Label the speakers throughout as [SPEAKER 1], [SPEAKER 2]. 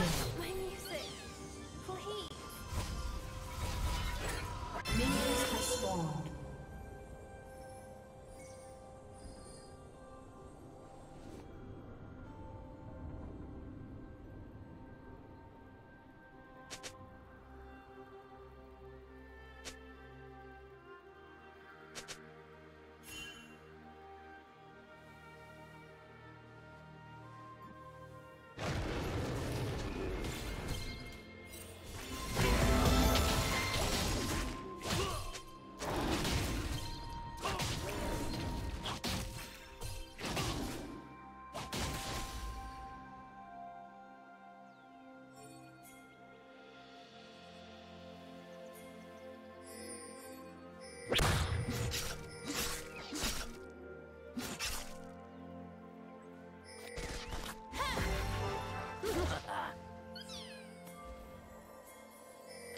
[SPEAKER 1] kill.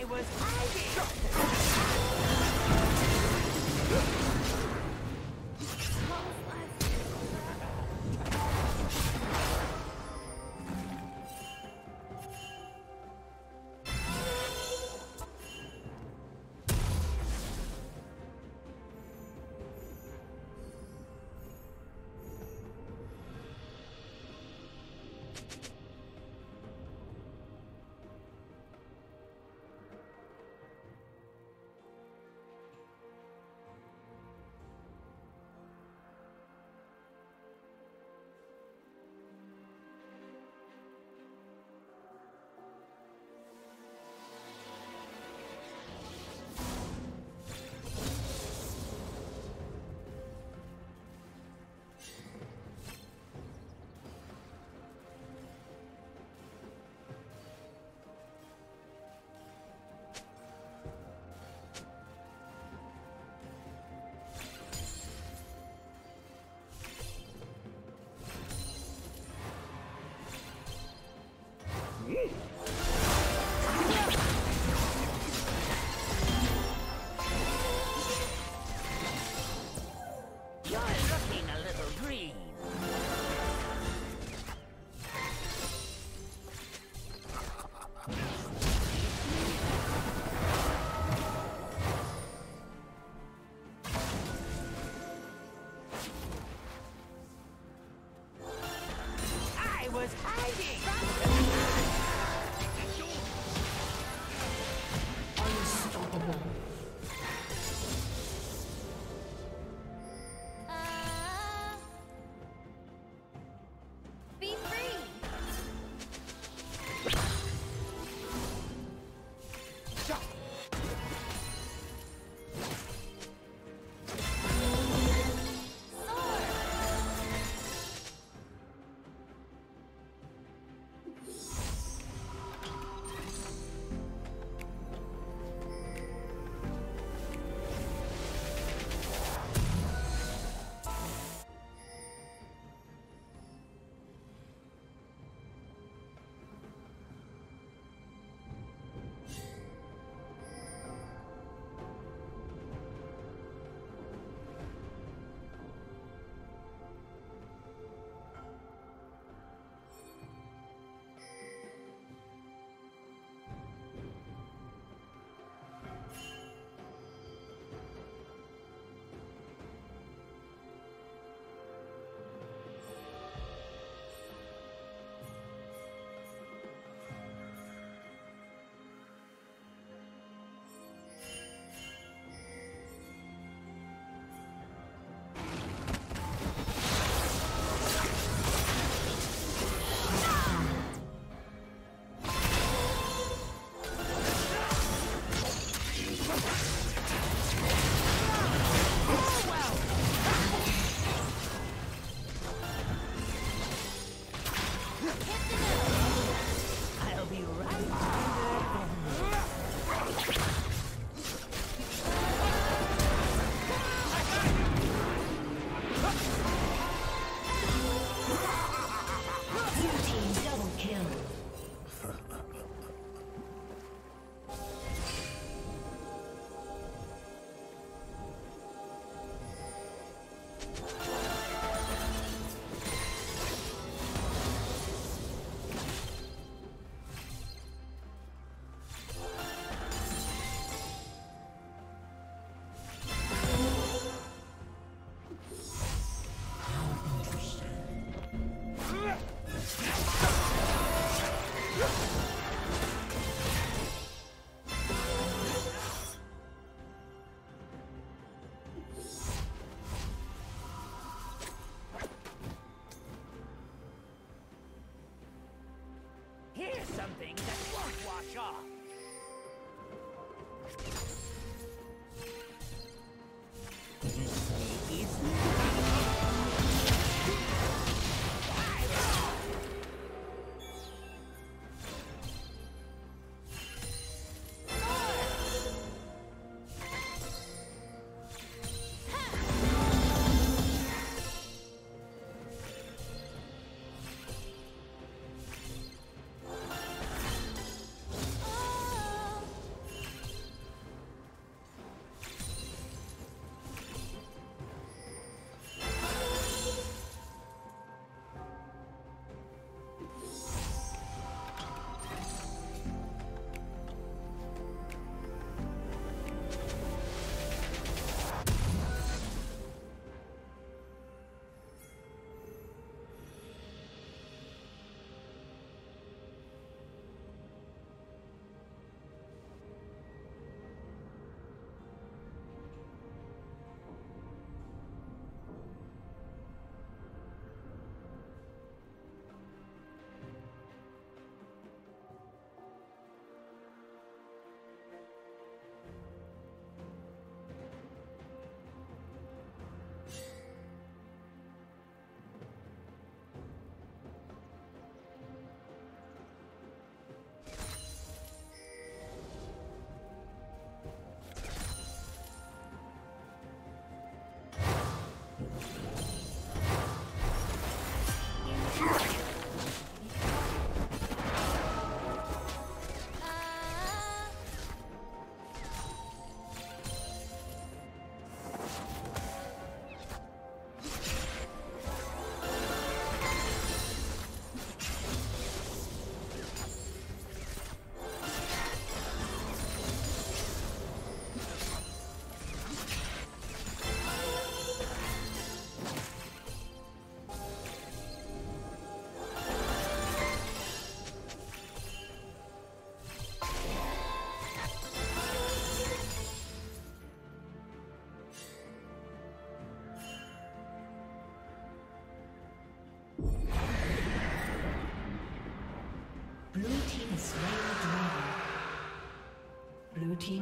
[SPEAKER 2] I was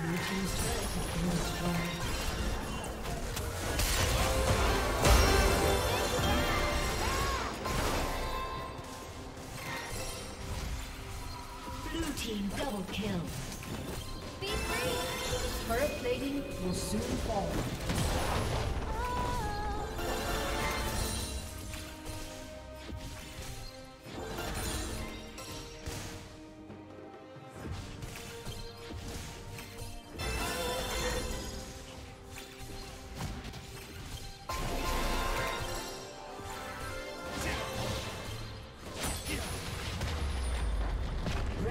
[SPEAKER 1] Blue. Team double kill.
[SPEAKER 3] Be free.
[SPEAKER 1] Turret plating will soon fall.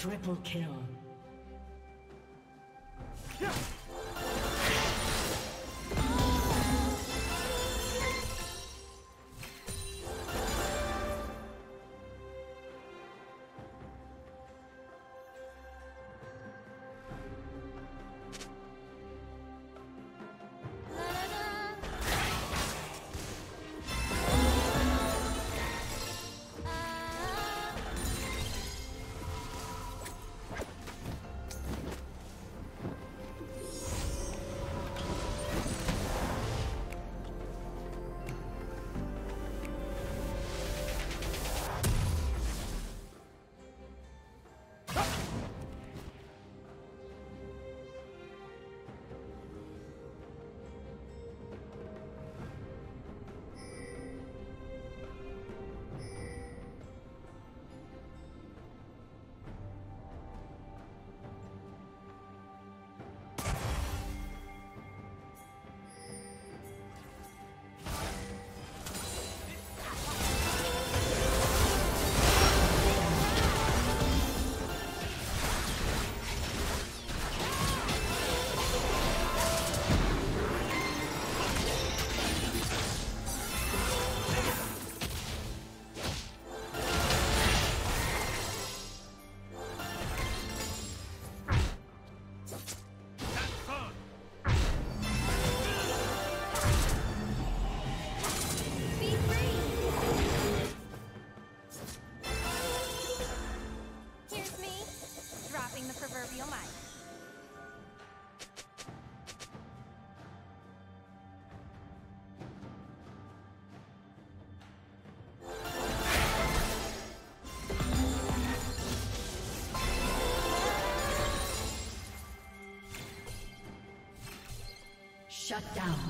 [SPEAKER 1] Triple kill. Shut down.